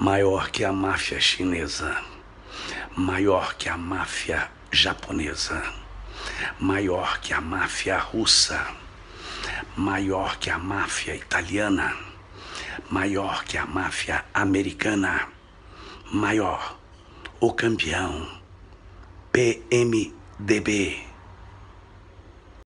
maior que a máfia chinesa, maior que a máfia japonesa, maior que a máfia russa, maior que a máfia italiana, maior que a máfia americana, maior, o campeão, PMDB